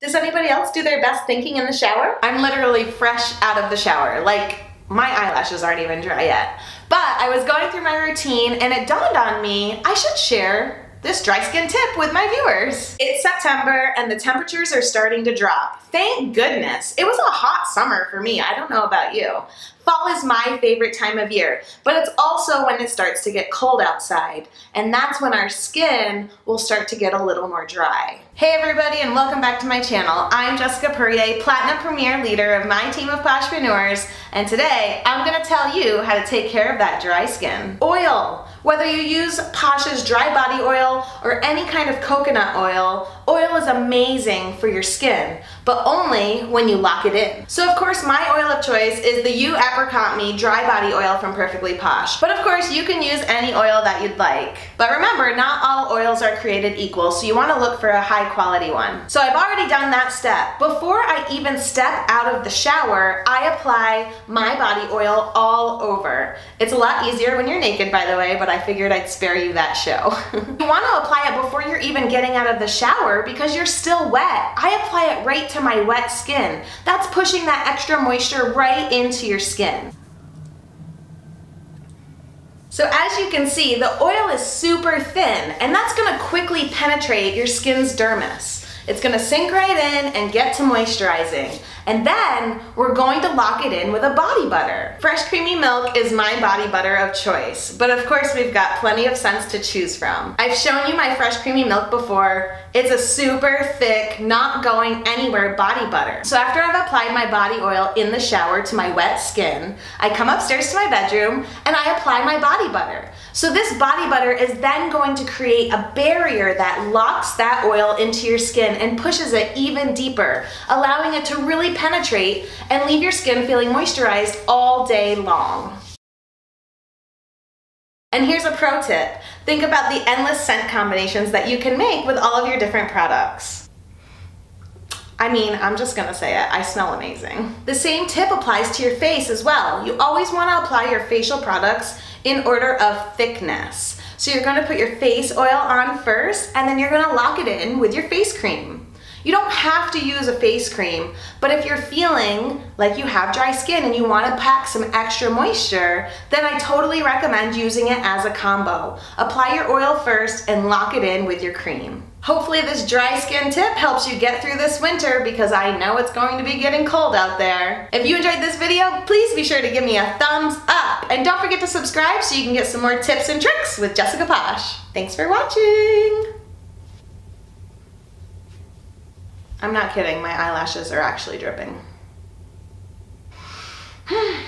Does anybody else do their best thinking in the shower? I'm literally fresh out of the shower. Like, my eyelashes aren't even dry yet. But I was going through my routine and it dawned on me I should share this dry skin tip with my viewers. It's September and the temperatures are starting to drop. Thank goodness. It was a hot summer for me. I don't know about you. Fall is my favorite time of year, but it's also when it starts to get cold outside, and that's when our skin will start to get a little more dry. Hey everybody and welcome back to my channel. I'm Jessica Peryea, Platinum Premier Leader of my team of Poshpreneurs, and today I'm gonna tell you how to take care of that dry skin. Oil. Whether you use Posh's dry body oil or any kind of coconut oil, oil is amazing for your skin, but only when you lock it in. So of course my oil of choice is the You Apricaught Me Dry Body Oil from Perfectly Posh. But of course you can use any oil that you'd like. But remember, not all oils are created equal, so you wanna look for a high quality one. So I've already done that step. Before I even step out of the shower, I apply my body oil all over. It's a lot easier when you're naked, by the way, but I figured I'd spare you that show. you wanna apply it before you're even getting out of the shower because you're still wet. I apply it right to my wet skin. That's pushing that extra moisture right into your skin. So as you can see, the oil is super thin and that's gonna quickly penetrate your skin's dermis. It's gonna sink right in and get to moisturizing. And then we're going to lock it in with a body butter. Fresh creamy milk is my body butter of choice, but of course we've got plenty of scents to choose from. I've shown you my fresh creamy milk before. It's a super thick, not going anywhere body butter. So after I've applied my body oil in the shower to my wet skin, I come upstairs to my bedroom and I apply my body butter. So this body butter is then going to create a barrier that locks that oil into your skin and pushes it even deeper, allowing it to really penetrate and leave your skin feeling moisturized all day long. And here's a pro tip. Think about the endless scent combinations that you can make with all of your different products. I mean, I'm just gonna say it, I smell amazing. The same tip applies to your face as well. You always wanna apply your facial products in order of thickness. So you're gonna put your face oil on first, and then you're gonna lock it in with your face cream. You don't have to use a face cream, but if you're feeling like you have dry skin and you wanna pack some extra moisture, then I totally recommend using it as a combo. Apply your oil first and lock it in with your cream. Hopefully this dry skin tip helps you get through this winter because I know it's going to be getting cold out there. If you enjoyed this video, please be sure to give me a thumbs up and don't forget to subscribe so you can get some more tips and tricks with Jessica Posh. Thanks for watching! I'm not kidding, my eyelashes are actually dripping.